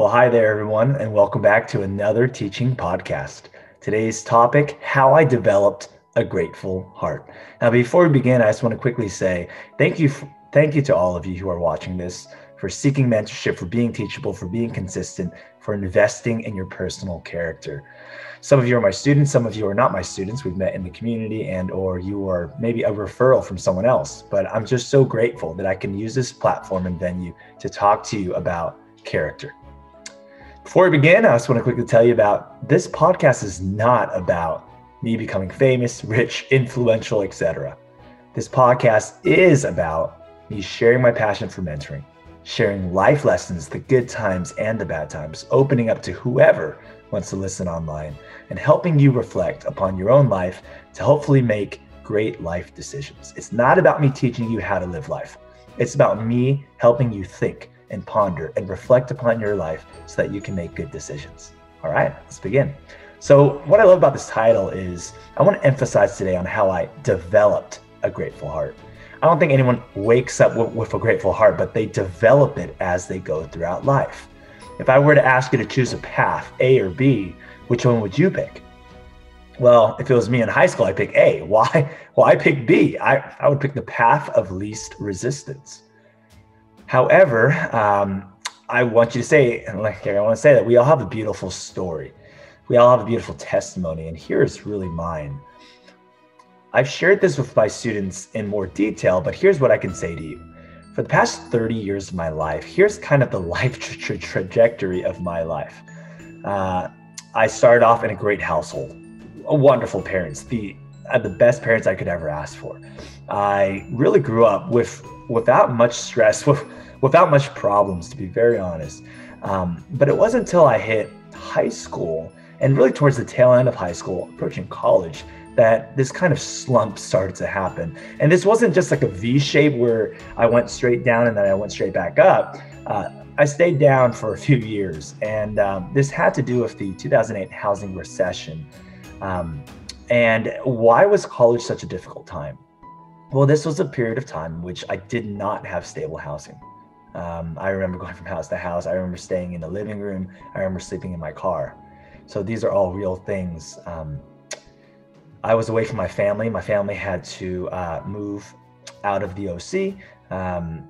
Well, hi there, everyone, and welcome back to another teaching podcast. Today's topic How I Developed a Grateful Heart. Now, before we begin, I just want to quickly say thank you, thank you to all of you who are watching this for seeking mentorship, for being teachable, for being consistent, for investing in your personal character. Some of you are my students, some of you are not my students. We've met in the community and or you are maybe a referral from someone else, but I'm just so grateful that I can use this platform and venue to talk to you about character. Before we begin, I just want to quickly tell you about this podcast is not about me becoming famous, rich, influential, etc. This podcast is about me sharing my passion for mentoring, sharing life lessons, the good times and the bad times, opening up to whoever wants to listen online, and helping you reflect upon your own life to hopefully make great life decisions. It's not about me teaching you how to live life. It's about me helping you think and ponder and reflect upon your life so that you can make good decisions. All right, let's begin. So, what I love about this title is I want to emphasize today on how I developed a grateful heart. I don't think anyone wakes up with, a grateful heart, but they develop it as they go throughout life. If I were to ask you to choose a path, A or B, which one would you pick? Well, if it was me in high school, I'd pick A. Why? Well, I pick B? I, I would pick the path of least resistance. However, um, I want you to say, like I want to say that we all have a beautiful story. We all have a beautiful testimony, and here's really mine. I've shared this with my students in more detail, but here's what I can say to you. For the past 30 years of my life, here's kind of the life tra- tra- trajectory of my life. Uh, I started off in a great household, wonderful parents, the uh, the best parents I could ever ask for. I really grew up with without much stress, with, without much problems, to be very honest. Um, but it wasn't until I hit high school and really towards the tail end of high school, approaching college, that this kind of slump started to happen. And this wasn't just like a V shape where I went straight down and then I went straight back up. Uh, I stayed down for a few years, and um, this had to do with the 2008 housing recession. Um, and why was college such a difficult time? Well, this was a period of time in which I did not have stable housing. Um, I remember going from house to house. I remember staying in the living room. I remember sleeping in my car. So these are all real things. Um, I was away from my family. My family had to uh, move out of the OC. Um,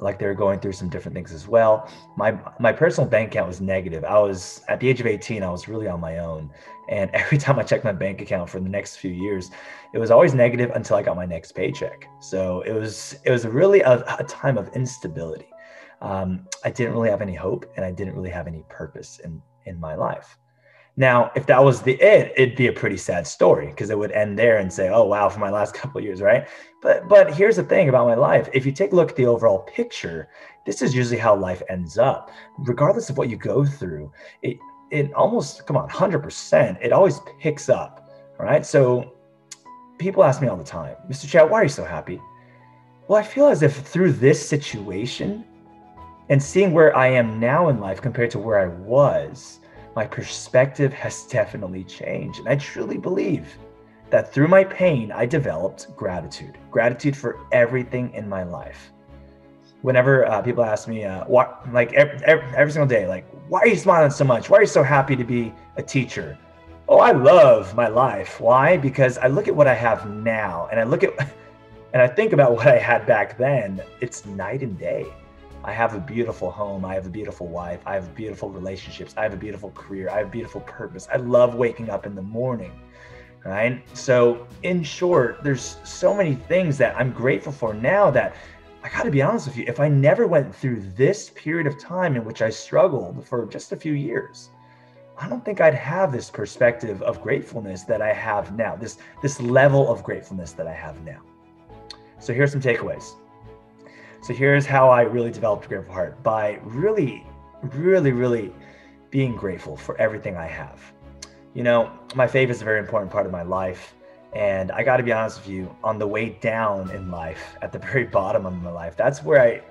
like they were going through some different things as well. My my personal bank account was negative. I was at the age of 18, I was really on my own. And every time I checked my bank account for the next few years, it was always negative until I got my next paycheck. So it was it was really a, a time of instability. Um, I didn't really have any hope, and I didn't really have any purpose in in my life. Now, if that was the it, it'd be a pretty sad story because it would end there and say, "Oh wow, for my last couple years, right?" But but here's the thing about my life: if you take a look at the overall picture, this is usually how life ends up. Regardless of what you go through, it it almost come on, hundred percent, it always picks up. Right? So people ask me all the time, Mr. Chow, why are you so happy? Well, I feel as if through this situation and seeing where I am now in life compared to where I was my perspective has definitely changed. And I truly believe that through my pain, I developed gratitude gratitude for everything in my life. Whenever uh, people ask me, uh, what, like every, every, every single day, like, why are you smiling so much? Why are you so happy to be a teacher? Oh, I love my life. Why? Because I look at what I have now and I look at, and I think about what I had back then. It's night and day. I have a beautiful home. I have a beautiful wife. I have beautiful relationships. I have a beautiful career. I have beautiful purpose. I love waking up in the morning. Right. So, in short, there's so many things that I'm grateful for now that I got to be honest with you. If I never went through this period of time in which I struggled for just a few years, I don't think I'd have this perspective of gratefulness that I have now, this, this level of gratefulness that I have now. So, here's some takeaways. So here's how I really developed a grateful heart by really, really, really being grateful for everything I have. You know, my faith is a very important part of my life. And I got to be honest with you, on the way down in life, at the very bottom of my life, that's where I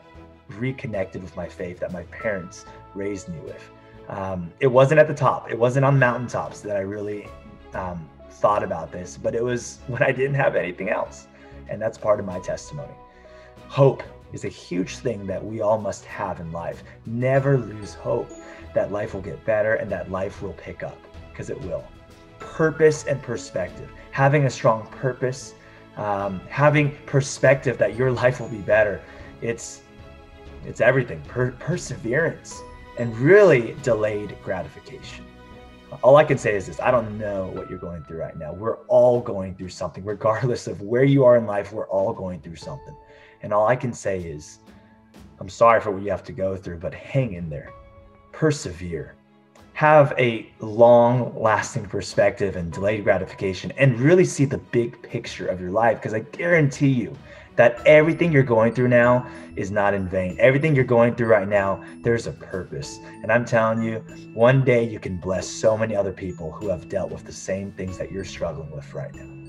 reconnected with my faith that my parents raised me with. Um, it wasn't at the top, it wasn't on mountaintops that I really um, thought about this, but it was when I didn't have anything else. And that's part of my testimony. Hope is a huge thing that we all must have in life. Never lose hope that life will get better and that life will pick up because it will. Purpose and perspective. Having a strong purpose, um, having perspective that your life will be better. It's it's everything. Per- perseverance and really delayed gratification. All I can say is this I don't know what you're going through right now. We're all going through something, regardless of where you are in life, we're all going through something. And all I can say is, I'm sorry for what you have to go through, but hang in there, persevere, have a long lasting perspective and delayed gratification, and really see the big picture of your life. Because I guarantee you that everything you're going through now is not in vain. Everything you're going through right now, there's a purpose. And I'm telling you, one day you can bless so many other people who have dealt with the same things that you're struggling with right now.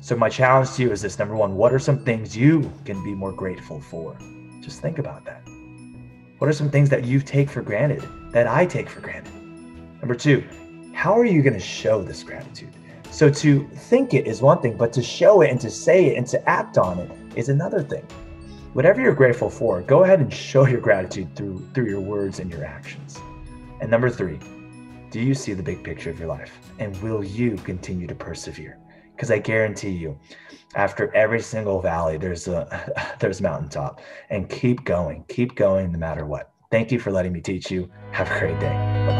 So, my challenge to you is this number one, what are some things you can be more grateful for? Just think about that. What are some things that you take for granted, that I take for granted? Number two, how are you going to show this gratitude? So, to think it is one thing, but to show it and to say it and to act on it is another thing. Whatever you're grateful for, go ahead and show your gratitude through, through your words and your actions. And number three, do you see the big picture of your life? And will you continue to persevere? Because I guarantee you, after every single valley, there's a there's a mountaintop. And keep going, keep going, no matter what. Thank you for letting me teach you. Have a great day. Bye-bye.